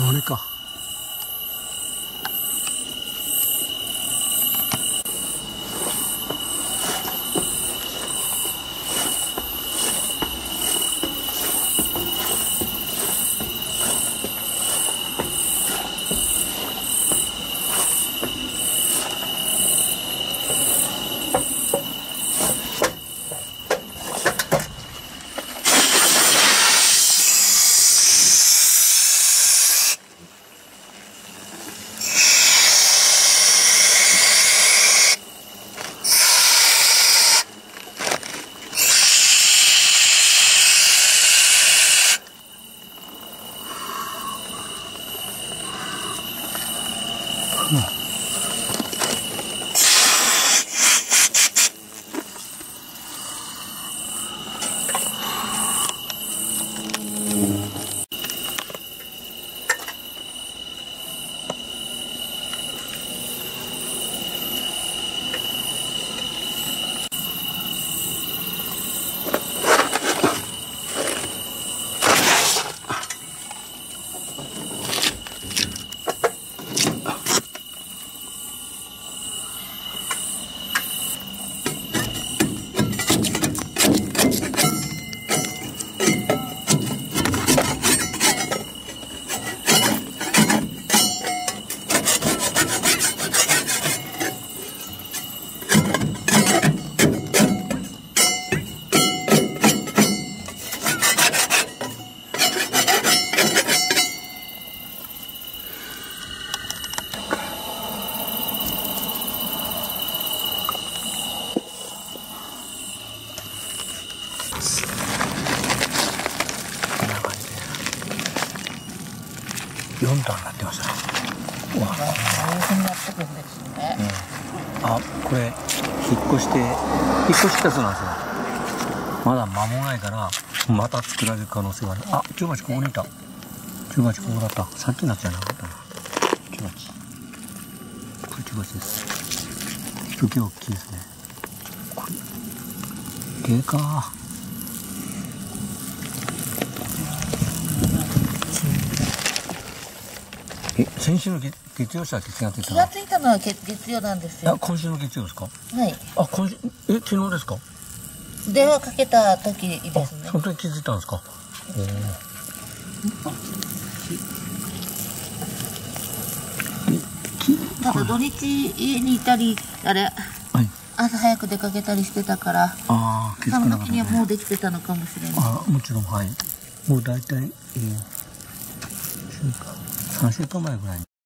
あれ4段になってましたねわあこれ引っ越して引っ越したそうなんですよ。まだ間もないからまた作られる可能性があるあ中鉢ここにいた。中鉢ここだった。さっきのやつじゃなかったな。中鉢これ中鉢ですひとき大きいですねこれでかえ先週の月月曜した気がついたの？気がついたのは月月曜なんですよ。あ今週の月曜ですか？はい。あ今週え昨日ですか？電話かけた時であすね。本当に気づいたんですか？ただ土日家にいたり、あれ、はい。朝早く出かけたりしてたから、ああ気づその時にはもうできてたのかもしれない。あもちろんはい。もう大体、えー、週間 się pomagać.